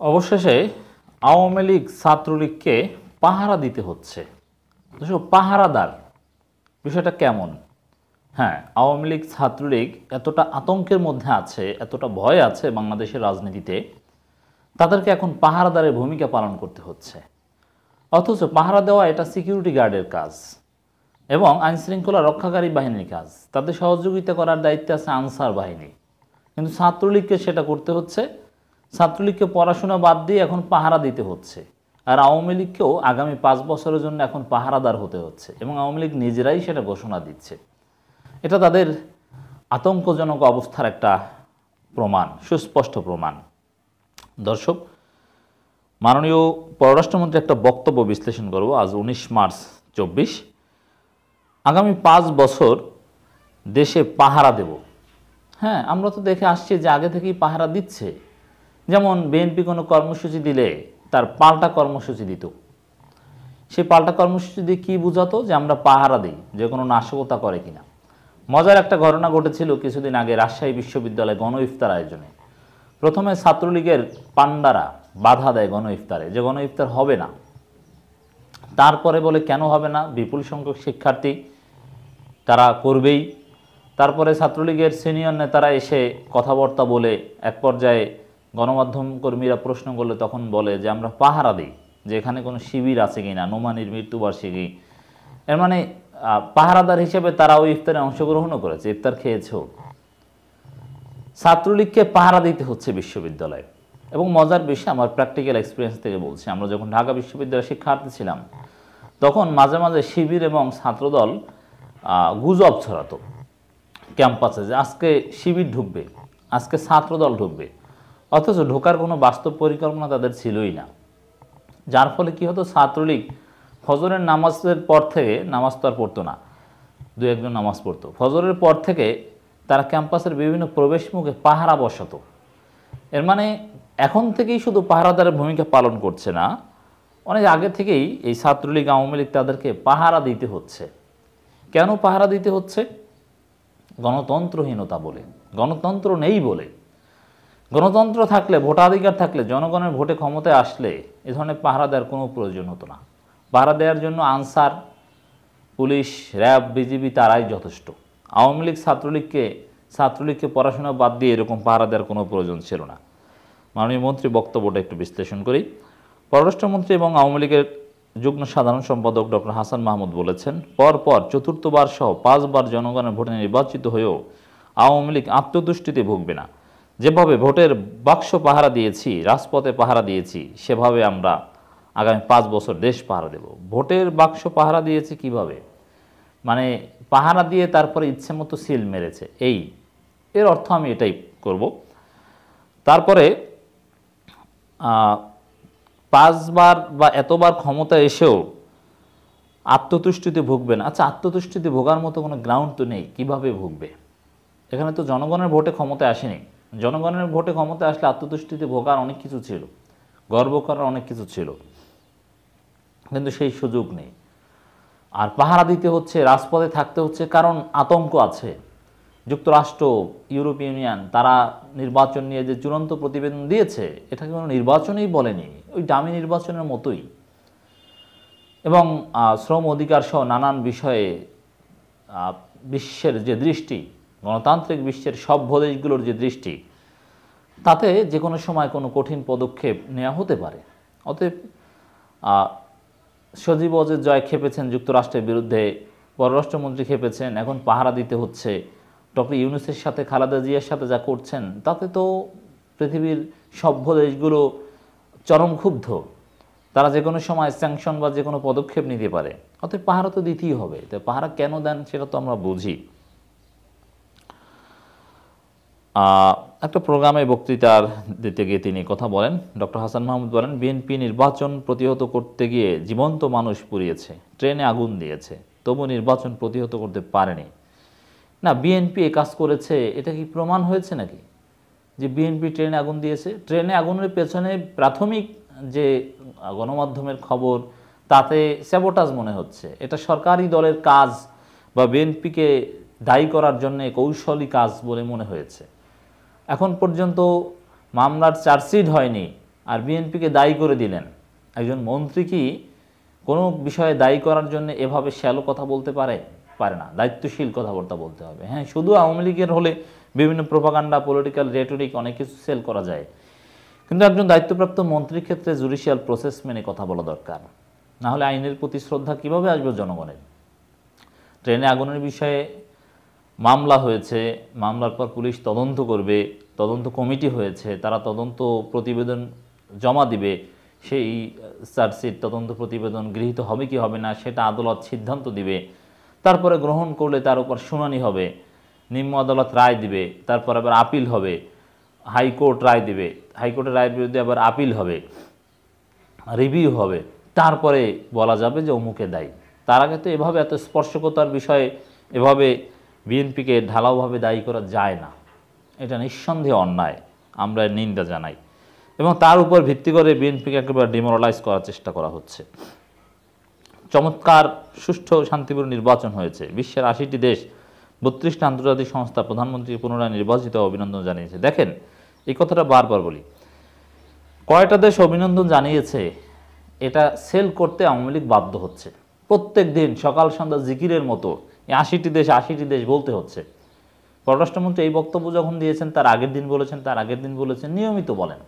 অবশেষে আওয়ামী লীগ ছাত্রলীগকে পাহারা দিতে হচ্ছে। পাহারাদার বিষয়টা কেমন? হ্যাঁ আওয়ামী লীগ ছাত্রলীগ এতটা আতঙ্কের মধ্যে আছে, এতটা ভয় আছে বাংলাদেশের রাজনীতিতে, তাদেরকে এখন পাহারাদারের ভূমিকা পালন করতে হচ্ছে। অথচ পাহারা দেওয়া এটা সিকিউরিটি গার্ডের কাজ এবং আইনশৃঙ্খলা রক্ষাকারী বাহিনীর কাজ। তাদের সহযোগিতা করার দায়িত্বে আছে আনসার বাহিনী। কিন্তু ছাত্রলীগকে সেটা করতে হচ্ছে ছাত্রলীগকে পড়াশোনা বাদ দিয়ে এখন পাহারা দিতে হচ্ছে। আর আওয়ামী লীগকেও আগামী পাঁচ বছরের জন্য এখন পাহারাদার হতে হচ্ছে এবং আওয়ামী লীগ নিজেরাই সেটা ঘোষণা দিচ্ছে। এটা তাদের আতঙ্কজনক অবস্থার একটা প্রমাণ, সুস্পষ্ট প্রমাণ। দর্শক, মাননীয় পররাষ্ট্রমন্ত্রী একটা বক্তব্য বিশ্লেষণ করব আজ উনিশ মার্চ চব্বিশ। আগামী পাঁচ বছর দেশে পাহারা দেব। হ্যাঁ আমরা তো দেখে আসছি যে আগে থেকেই পাহারা দিচ্ছে। যেমন বিএনপি কোনো কর্মসূচি দিলে তার পাল্টা কর্মসূচি দিত। সেই পাল্টা কর্মসূচি দিয়ে কী বোঝাতো? যে আমরা পাহারা দিই, যে কোনো নাশকতা করে কিনা। মজার একটা ঘটনা ঘটেছিল কিছুদিন আগে রাজশাহী বিশ্ববিদ্যালয়ে গণ ইফতার আয়োজনে। প্রথমে ছাত্রলীগের পান্ডারা বাধা দেয় গণ ইফতারে, যে গণ ইফতার হবে না। তারপরে বলে, কেন হবে না? বিপুল সংখ্যক শিক্ষার্থী তারা করবেই। তারপরে ছাত্রলীগের সিনিয়র নেতারা এসে কথাবার্তা বলে এক পর্যায়ে গণমাধ্যম কর্মীরা প্রশ্ন করলে তখন বলে যে, আমরা পাহারা দিই, যে এখানে কোনো শিবির আছে কিনা নোমানির মৃত্যুবার্ষিকী এর মানে পাহারাদার হিসেবে তারা ওই ইফতারে অংশগ্রহণও করেছে, ইফতার খেয়েছেও। ছাত্রলীগকে পাহারা দিতে হচ্ছে বিশ্ববিদ্যালয়ে। এবং মজার বিষয়, আমার প্র্যাকটিক্যাল এক্সপিরিয়েন্স থেকে বলছি, আমরা যখন ঢাকা বিশ্ববিদ্যালয়ে শিক্ষার্থী ছিলাম, তখন মাঝে মাঝে শিবির এবং ছাত্রদল গুজব ছড়াতো। ক্যাম্পাসে যে, আজকে শিবির ঢুকবে, আজকে ছাত্রদল ঢুকবে। অথচ ঢোকার কোনো বাস্তব পরিকল্পনা তাদের ছিলই না। যার ফলে কি হতো, ছাত্রলীগ ফজরের নামাজের পর থেকে, নামাজ তো আর পড়তো না, দু একজন নামাজ পড়তো, ফজরের পর থেকে তারা ক্যাম্পাসের বিভিন্ন প্রবেশ মুখে পাহারা বসাতো। এর মানে এখন থেকেই শুধু পাহারাদারের ভূমিকা পালন করছে না, অনেক আগে থেকেই এই ছাত্রলীগ, আওয়ামী লীগ তাদেরকে পাহারা দিতে হচ্ছে। কেন পাহারা দিতে হচ্ছে? গণতন্ত্রহীনতা বলে, গণতন্ত্র নেই বলে। গণতন্ত্র থাকলে, ভোটাধিকার থাকলে, জনগণের ভোটে ক্ষমতায় আসলে এ ধরনের পাহারা দেওয়ার কোনো প্রয়োজন হতো না। পাহারা দেওয়ার জন্য আনসার, পুলিশ, র্যাব, বিজিবি তারাই যথেষ্ট। আওয়ামী লীগ ছাত্রলীগকে ছাত্রলীগকে পড়াশোনা বাদ দিয়ে এরকম পাহারা দেওয়ার কোনো প্রয়োজন ছিল না। মাননীয় মন্ত্রী বক্তব্যটা একটু বিশ্লেষণ করি। পররাষ্ট্রমন্ত্রী এবং আওয়ামী লীগের যুগ্ম সাধারণ সম্পাদক ডক্টর হাসান মাহমুদ বলেছেন, পরপর চতুর্থবার সহ পাঁচবার জনগণের ভোটে নির্বাচিত হয়েও আওয়ামী লীগ আত্মতুষ্টিতে ভুগবে না। যেভাবে ভোটের বাক্স পাহারা দিয়েছি, রাজপথে পাহারা দিয়েছি, সেভাবে আমরা আগামী পাঁচ বছর দেশ পাহারা দেব। ভোটের বাক্স পাহারা দিয়েছি কীভাবে? মানে পাহারা দিয়ে তারপরে ইচ্ছে মতো সিল মেরেছে। এই, এর অর্থ আমি এটাই করব। তারপরে পাঁচবার বা এতবার ক্ষমতা এসেও আত্মতুষ্টিতে ভুগবেন আচ্ছা আত্মতুষ্টিতে ভোগার মতো কোনো গ্রাউন্ড তো নেই, কীভাবে ভুগবে? এখানে তো জনগণের ভোটে ক্ষমতায় আসেনি। জনগণের ভোটে ক্ষমতায় আসলে আত্মতুষ্টিতে ভোগার অনেক কিছু ছিল, গর্ব করার অনেক কিছু ছিল, কিন্তু সেই সুযোগ নেই। আর পাহারা দিতে হচ্ছে, রাজপথে থাকতে হচ্ছে, কারণ আতঙ্ক আছে। যুক্তরাষ্ট্র, ইউরোপীয় ইউনিয়ন, তারা নির্বাচন নিয়ে যে চূড়ান্ত প্রতিবেদন দিয়েছে, এটাকে কোনো নির্বাচনেই বলেনি। ওই দামি নির্বাচনের মতোই। এবং শ্রম অধিকার সহ নানান বিষয়ে বিশ্বের যে দৃষ্টি গণতান্ত্রিক বিশ্বের সভ্য দেশগুলোর যে দৃষ্টি, তাতে যে কোনো সময় কোনো কঠিন পদক্ষেপ নেওয়া হতে পারে। অতএব সজীব অজের জয় খেপেছেন যুক্তরাষ্ট্রের বিরুদ্ধে, পররাষ্ট্রমন্ত্রী খেপেছেন, এখন পাহারা দিতে হচ্ছে। ডক্টর ইউনুসের সাথে, খালাদা জিয়ার সাথে যা করছেন, তাতে তো পৃথিবীর সভ্য দেশগুলো চরম ক্ষুব্ধ। তারা যে কোনো সময় স্যাংশন বা যে কোনো পদক্ষেপ নিতে পারে। অতএব পাহারা তো দিতেই হবে। তো পাহারা কেন দেন সেটা তো আমরা বুঝি। একটা প্রোগ্রামে বক্তৃতার দিতে গিয়ে তিনি কথা বলেন। ডক্টর হাসান মাহমুদ বলেন, বিএনপি নির্বাচন প্রতিহত করতে গিয়ে জীবন্ত মানুষ পুড়িয়েছে, ট্রেনে আগুন দিয়েছে তবু নির্বাচন প্রতিহত করতে পারেনি। না, বিএনপি এ কাজ করেছে, এটা কি প্রমাণ হয়েছে নাকি? যে বিএনপি ট্রেনে আগুন দিয়েছে, ট্রেনে আগুনের পেছনে প্রাথমিক যে গণমাধ্যমের খবর, তাতে স্যাবোটাজ মনে হচ্ছে। এটা সরকারি দলের কাজ বা বিএনপিকে দায়ী করার জন্য কৌশলী কাজ বলে মনে হয়েছে। এখন পর্যন্ত মামলার চার্জশিট হয়নি আর বিএনপিকে দায়ী করে দিলেন। একজন মন্ত্রী কি কোনো বিষয়ে দায়ী করার জন্য এভাবে শ্যালো কথা বলতে পারে? পারে না। দায়িত্বশীল কথাবার্তা বলতে হবে। হ্যাঁ শুধু আওয়ামী লীগের হলে বিভিন্ন প্রোপাগান্ডা পলিটিক্যাল রেটরিক অনেক কিছু সেল করা যায়। কিন্তু একজন দায়িত্বপ্রাপ্ত মন্ত্রীর ক্ষেত্রে জুডিশিয়াল প্রসেস মেনে কথা বলা দরকার। না হলে আইনের প্রতি শ্রদ্ধা কীভাবে আসবে জনগণের? ট্রেনে আগুনের বিষয়ে মামলা হয়েছে, মামলার পর পুলিশ তদন্ত করবে, তদন্ত কমিটি হয়েছে, তারা তদন্ত প্রতিবেদন জমা দিবে, সেই চার্জশিট তদন্ত প্রতিবেদন গৃহীত হবে কি হবে না সেটা আদালত সিদ্ধান্ত দিবে। তারপরে গ্রহণ করলে তার উপর শুনানি হবে, নিম্ন আদালত রায় দিবে, তারপর আবার আপিল হবে, হাইকোর্ট রায় দিবে, হাইকোর্টের রায়ের বিরুদ্ধে আবার আপিল হবে, রিভিউ হবে, তারপরে বলা যাবে যে অমুকে দায়ী। তার আগে তো এভাবে এত স্পর্শকতার বিষয়ে এভাবে বিএনপিকে ঢালাওভাবে দায়ী করা যায় না। এটা নিঃসন্দেহে অন্যায়। আমরা নিন্দা জানাই। এবং তার উপর ভিত্তি করে বিএনপিকে একেবারে ডিমোরালাইজ করার চেষ্টা করা হচ্ছে। চমৎকার, সুষ্ঠু, শান্তিপূর্ণ নির্বাচন হয়েছে। বিশ্বের আশিটি দেশ, বত্রিশটা আন্তর্জাতিক সংস্থা প্রধানমন্ত্রী পুনরায় নির্বাচিত অভিনন্দন জানিয়েছে। দেখেন, এই কথাটা বারবার বলি। কয়টা দেশ অভিনন্দন জানিয়েছে, এটা সেল করতে আওয়ামী লীগ বাধ্য হচ্ছে। প্রত্যেক দিন সকাল সন্ধ্যা জিকিরের মতো আশিটি দেশ আশিটি দেশ বলতে হচ্ছে। পররাষ্ট্রমন্ত্রী এই বক্তব্য যখন দিয়েছেন, তার আগের দিন বলেছেন, তার আগের দিন বলেছেন, নিয়মিত বলেন।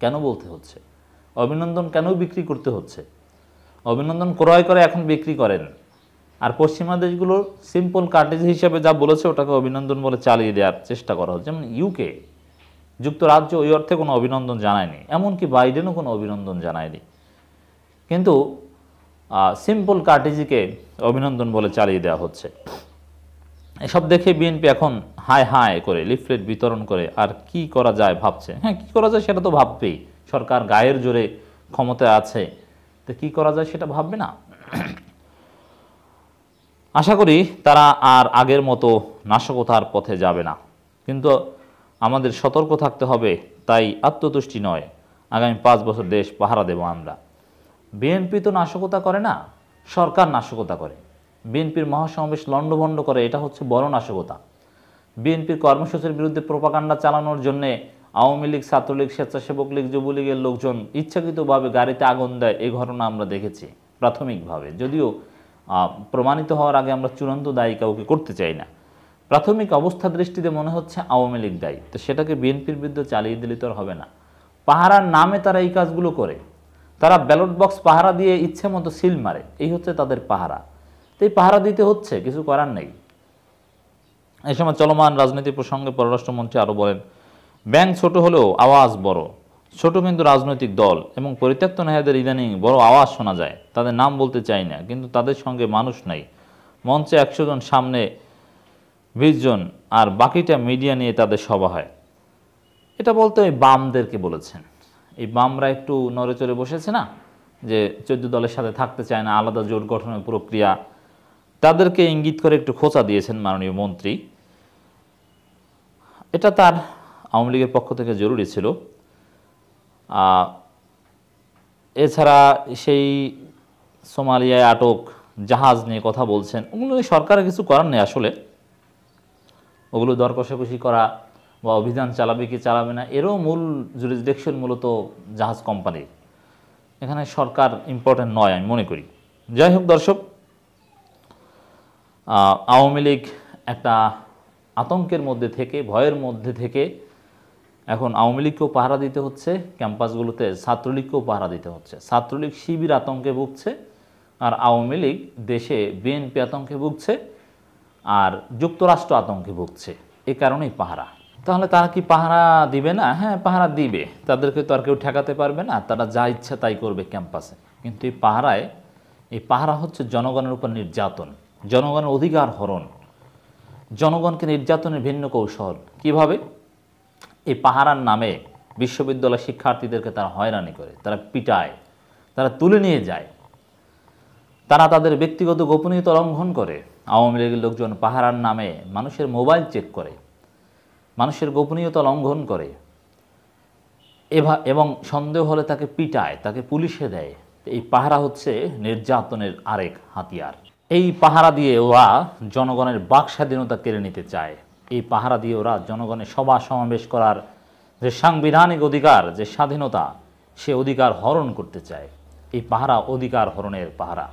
কেন বলতে হচ্ছে? অভিনন্দন কেন বিক্রি করতে হচ্ছে? অভিনন্দন ক্রয় করে এখন বিক্রি করেন। আর পশ্চিমা দেশগুলোর সিম্পল কার্টেজ হিসেবে যা বলেছে, ওটাকে অভিনন্দন বলে চালিয়ে দেওয়ার চেষ্টা করা হচ্ছে। যেমন ইউকে যুক্তরাজ্য ওই অর্থে কোনো অভিনন্দন জানায়নি। এমনকি বাইডেনও কোনো অভিনন্দন জানায়নি। কিন্তু সিম্পল কার্টেজিকে অভিনন্দন বলে চালিয়ে দেওয়া হচ্ছে। এসব দেখে বিএনপি এখন হায় হায় করে লিফলেট বিতরণ করে, আর কি করা যায় ভাবছে। হ্যাঁ কি করা যায় সেটা তো ভাববেই। সরকার গায়ের জোরে ক্ষমতায় আছে, তো কি করা যায় সেটা ভাববে না? আশা করি তারা আর আগের মতো নাশকতার পথে যাবে না। কিন্তু আমাদের সতর্ক থাকতে হবে, তাই আত্মতুষ্টি নয়। আগামী পাঁচ বছর দেশ পাহারা দেব আমরা। বিএনপি তো নাশকতা করে না, সরকার নাশকতা করে। বিএনপির মহাসমাবেশ লণ্ডভণ্ড করে, এটা হচ্ছে বড় নাশকতা। বিএনপির কর্মসূচির বিরুদ্ধে প্রোপাকাণ্ডা চালানোর জন্যে আওয়ামী লীগ, ছাত্রলীগ, স্বেচ্ছাসেবক লীগ, যুবলীগের লোকজন ইচ্ছাকৃতভাবে গাড়িতে আগুন দেয় এই ঘটনা আমরা দেখেছি প্রাথমিকভাবে। যদিও প্রমাণিত হওয়ার আগে আমরা চূড়ান্ত দায়ী কাউকে করতে চাই না। প্রাথমিক অবস্থা দৃষ্টিতে মনে হচ্ছে আওয়ামী লীগ দায়ী। তো সেটাকে বিএনপির বিরুদ্ধে চালিয়ে দিলে তো হবে না। পাহারার নামে তারা এই কাজগুলো করে। তারা ব্যালট বক্স পাহারা দিয়ে ইচ্ছে মতো সিল মারে। এই হচ্ছে তাদের পাহারা। তো এই পাহারা দিতে হচ্ছে, কিছু করার নেই। এই সময় চলমান রাজনীতি প্রসঙ্গে পররাষ্ট্রমন্ত্রী আরও বলেন, ব্যাংক ছোট হলেও আওয়াজ বড়। ছোট কিন্তু রাজনৈতিক দল এবং পরিত্যক্ত নেহাদের ইদানিং বড় আওয়াজ শোনা যায়। তাদের নাম বলতে চাই না, কিন্তু তাদের সঙ্গে মানুষ নাই। মঞ্চে একশো জন, সামনে বিশ জন আর বাকিটা মিডিয়া নিয়ে তাদের সভা হয়। এটা বলতে ওই বামদেরকে বলেছেন। এই বামরা একটু নড়েচড়ে বসেছে না? যে চোদ্দ দলের সাথে থাকতে চায় না, আলাদা জোট গঠনের প্রক্রিয়া। তাদেরকে ইঙ্গিত করে একটু খোঁচা দিয়েছেন মাননীয় মন্ত্রী। এটা তার আওয়ামী লীগের পক্ষ থেকে জরুরি ছিল। এছাড়া সেই সোমালিয়ায় আটক, জাহাজ নিয়ে কথা বলছেন, ওগুলো সরকারের কিছু করার নেই আসলে। ওগুলো দর কষাকষি করা বা অভিযান চালাবে কি চালাবে না, এরও মূল জুরিসডিকশন মূলত জাহাজ কোম্পানির এখানে সরকার ইম্পর্টেন্ট নয় আমি মনে করি। যাই হোক দর্শক আওয়ামী লীগ একটা আতঙ্কের মধ্যে থেকে, ভয়ের মধ্যে থেকে এখন আওয়ামী লীগকেও পাহারা দিতে হচ্ছে, ক্যাম্পাসগুলোতে ছাত্রলীগকেও পাহারা দিতে হচ্ছে। ছাত্রলীগ শিবির আতঙ্কে ভুগছে, আর আওয়ামী লীগ দেশে বিএনপি আতঙ্কে ভুগছে, আর যুক্তরাষ্ট্র আতঙ্কে ভুগছে। এ কারণেই পাহারা। তাহলে তারা কি পাহারা দিবে না? হ্যাঁ পাহারা দিবে। তাদেরকে তো আর কেউ ঠেকাতে পারবে না, তারা যা ইচ্ছা তাই করবে ক্যাম্পাসে। কিন্তু এই পাহারায়, এই পাহারা হচ্ছে জনগণের উপর নির্যাতন, জনগণের অধিকার হরণ, জনগণকে নির্যাতনের ভিন্ন কৌশল। কীভাবে? এই পাহারার নামে বিশ্ববিদ্যালয় শিক্ষার্থীদেরকে তারা হয়রানি করে, তারা পিটায়, তারা তুলে নিয়ে যায়। তারা তাদের ব্যক্তিগত গোপনীয়তা লঙ্ঘন করে। আওয়ামী লীগের লোকজন পাহারার নামে মানুষের মোবাইল চেক করে। মানুষের গোপনীয়তা লঙ্ঘন করে। এভা, এবং সন্দেহ হলে তাকে পিটায়, তাকে পুলিশে দেয়। এই পাহারা হচ্ছে নির্যাতনের আরেক হাতিয়ার। এই পাহারা দিয়ে ওরা জনগণের বাক স্বাধীনতা কেড়ে নিতে চায়। এই পাহারা দিয়ে ওরা জনগণের সভা সমাবেশ করার যে সাংবিধানিক অধিকার, যে স্বাধীনতা, সে অধিকার হরণ করতে চায়। এই পাহারা অধিকার হরণের পাহারা।